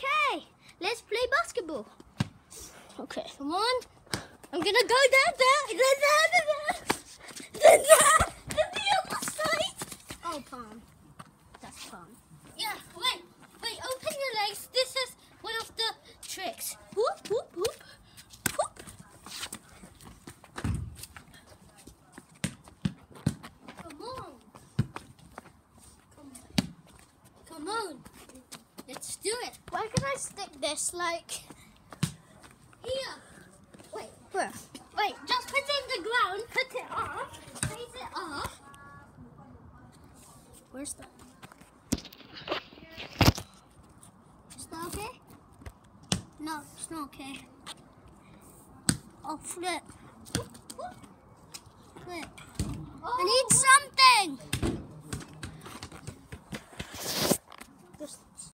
Okay, let's play basketball. Okay. Come on. I'm gonna go down there, then there, then there, then there, then the other side. Oh, palm. That's palm. Yeah, wait, wait, open your legs. This is one of the tricks. Whoop, whoop, whoop. Come on. Come on. Come on stick this like Here. Wait, where? wait, just put it in the ground, put it off, place it off. Where's the? Is that okay? No, it's not okay. Oh, flip. Flip. I need oh. something.